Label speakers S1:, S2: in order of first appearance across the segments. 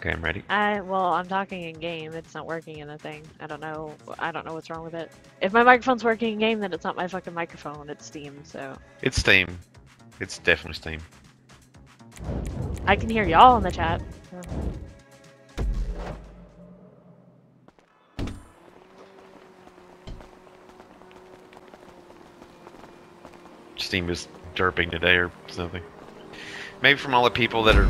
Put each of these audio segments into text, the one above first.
S1: Okay, I'm ready.
S2: I well, I'm talking in game. It's not working in the thing. I don't know. I don't know what's wrong with it. If my microphone's working in game, then it's not my fucking microphone. It's Steam. So
S1: It's Steam. It's definitely Steam.
S2: I can hear y'all in the chat.
S1: Steam is derping today or something. Maybe from all the people that are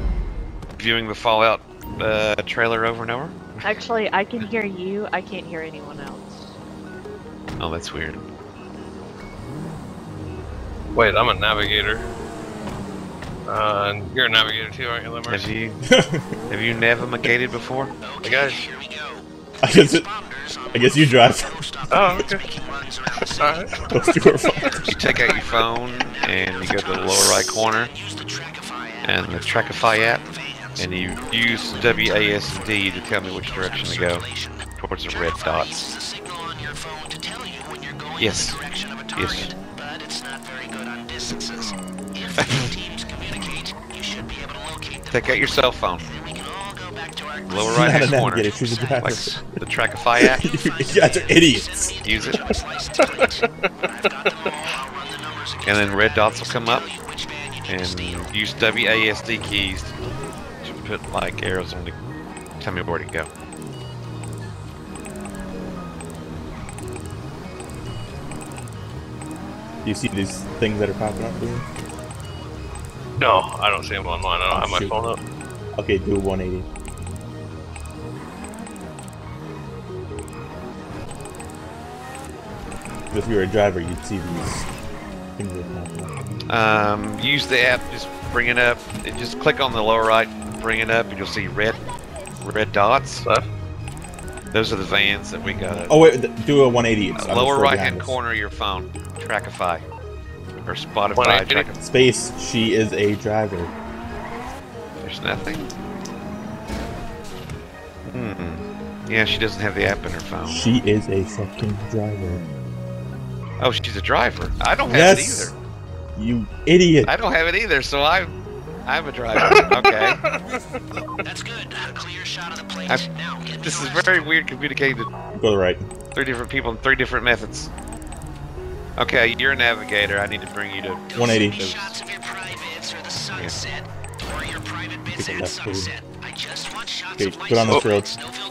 S1: viewing the Fallout uh, trailer over and over.
S2: Actually, I can hear you. I can't hear anyone else.
S1: Oh, that's weird.
S3: Wait, I'm a navigator. Uh, and you're a navigator too, aren't you, Limmer?
S1: Have you have you navigated before?
S3: Hey guys.
S4: I guess it, I guess you drive.
S3: Oh, okay. Alright.
S4: Those two are fine.
S1: You take out your phone and you go to the lower right corner and the Trackify app, and you use WASD to tell me which direction to go towards the red dots. Yes. Yes. Take out your cell phone. Lower right hand corner.
S4: navigator, she's a driver.
S1: Like the Trackify app.
S4: you guys are idiots.
S1: Use it. and then red dots will come up. And use WASD keys put like arrows on the. Tell me where to go.
S4: Do you see these things that are popping up? Dude?
S3: No, I don't see them online. I don't
S4: Oh,
S3: have my phone up.
S4: Okay, do a 180. If you were a driver, you'd see these things that are.
S1: Um, use the app. Just bring it up. and Just click on the lower right. Bring it up, and you'll see red, red dots.
S3: Left?
S1: Those are the vans that we got.
S4: Oh wait, do a 180.
S1: Uh, lower right hand corner of your phone. Trackify. Or Spotify. Trackify.
S4: Space. She is a driver.
S1: There's nothing. Hmm. Yeah, she doesn't have the app in her phone.
S4: She is a fucking driver.
S1: Oh, she's a driver. I don't have
S4: Yes.
S1: it either.
S4: You idiot.
S1: I don't have it either, so I'm I'm a driver. Okay.
S5: That's good. Clear shot of the place.
S1: I've-
S5: now get
S1: This is very weird communicating to
S4: Go to the right.
S1: three different people in three different methods. Okay, you're a navigator. I need to bring you to
S4: 180.
S1: those-
S5: Shots of your privates or the sunset. Or your private bits
S4: Take a
S5: and
S4: left, please.
S5: sunset. I just want shots
S4: Okay,
S5: of
S4: put on this
S5: lights,
S4: road.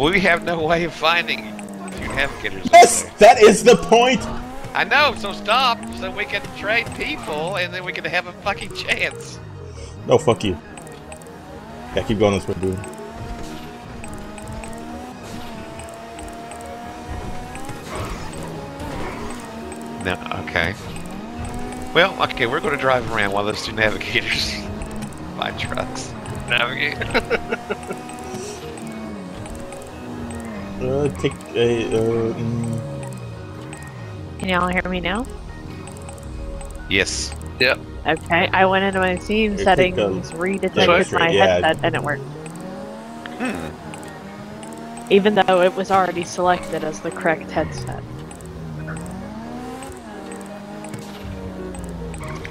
S1: We have no way of finding two navigators.
S4: Yes, that is the point.
S1: I know. So stop, so we can trade people, and then we can have a fucking chance.
S4: No, fuck you. Yeah, keep going this way, dude.
S1: No. Okay. Well, okay. We're going to drive around while those two navigators buy trucks.
S3: Navigate.
S4: Uh, take a. Uh, mm,
S2: Can y'all hear me now?
S1: Yes.
S3: yep.
S2: Okay, I went into my Steam
S4: Here,
S2: settings,
S4: take, um,
S2: redetected my
S4: yeah.
S2: headset, and it worked.
S1: Hmm.
S2: Even though it was already selected as the correct headset.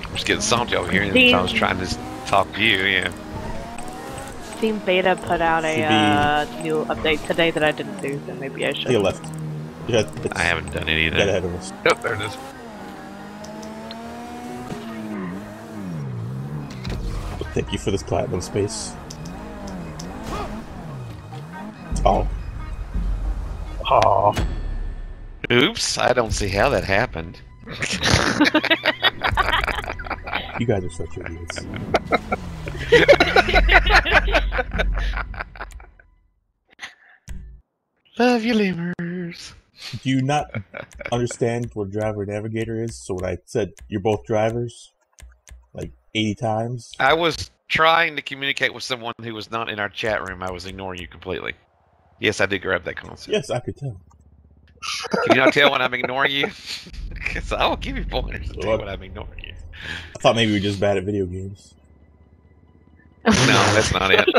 S1: I'm just getting salty over here.
S2: Dean.
S1: I was trying to s- talk to you. Yeah.
S2: Steam Beta put out a uh, new update today that I didn't do, so maybe I
S4: should. a
S2: should.
S4: left. Yeah,
S1: I haven't done it
S4: dead
S1: either.
S4: ahead of us.
S3: Yep, there it is.
S4: Thank you for this platinum space. Oh,
S3: Aw.
S1: Oops. I don't see how that happened.
S4: you guys are such idiots.
S1: Love you, lemurs.
S4: Do you not understand what driver navigator is? So when I said you're both drivers, like 80 times,
S1: I was trying to communicate with someone who was not in our chat room. I was ignoring you completely. Yes, I did grab that concept.
S4: yes, I could tell.
S1: Can you not tell when I'm ignoring you? Because I will give you pointers to tell when I'm ignoring you.
S4: I thought maybe we were just bad at video games.
S1: No, that's not it.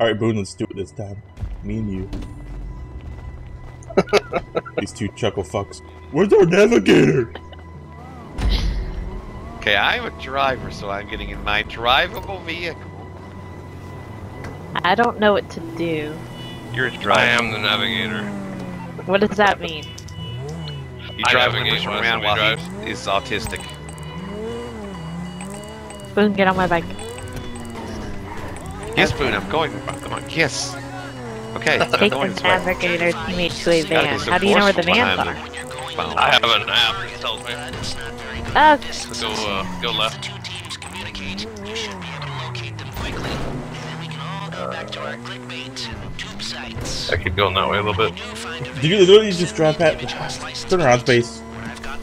S4: All right, Boone, let's do it this time. Me and you. These two chuckle fucks. Where's our navigator?
S1: Okay, I'm a driver, so I'm getting in my drivable vehicle.
S2: I don't know what to do.
S1: You're a
S3: I
S1: driver.
S3: I am the navigator.
S2: What does that mean?
S1: You
S3: I
S1: drive
S3: navigate
S1: him around
S3: somebody
S1: while he is autistic.
S2: Boone, get on my bike.
S1: Yes, Boone, I'm going. Come on, yes. Okay, I'm
S2: Take
S1: going
S2: the
S1: this way.
S2: navigator to me to a van. How do you know where the vans are?
S1: the.
S3: I have an app that tells me.
S2: Oh,
S3: go, uh, go left.
S5: Two teams communicate. You should be able to locate them quickly. And then we can all go back to our clickbait and tube sites.
S3: I keep going that way a little bit.
S5: Do find a
S4: Did you literally just drive past? Turn around, space.
S5: When I've got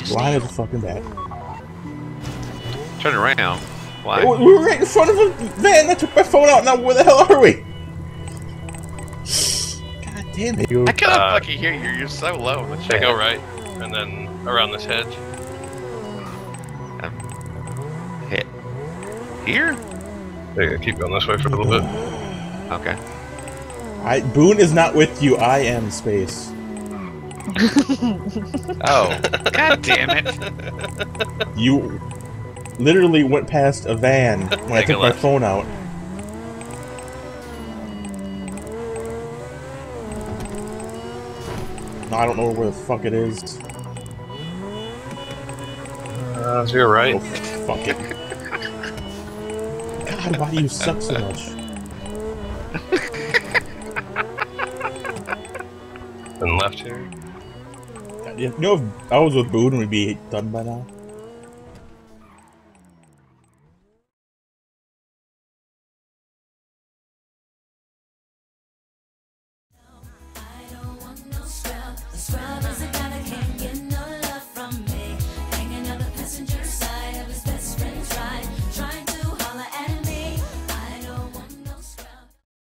S5: which van you
S4: Why
S5: stay
S4: is it fucking bad?
S1: Turn around. Why?
S4: We we were right in front of a van that took my phone out. Now where the hell are we? God damn it!
S1: I cannot
S3: Uh,
S1: fucking hear you. You're so low in the
S3: Check
S1: chat.
S3: go right, and then around this hedge.
S1: Hit. Here?
S3: There you keep going this way for a little bit.
S1: Okay.
S4: I Boone is not with you. I am space.
S1: Oh. God damn it.
S4: You literally went past a van when I
S3: Take a
S4: took my
S3: left.
S4: phone out. No, I don't know where the fuck it is.
S3: Uh, to your right.
S4: Oh, fuck it. God, why do you suck so much?
S3: And left here.
S4: You know, if I was with Boone, we'd be done by now.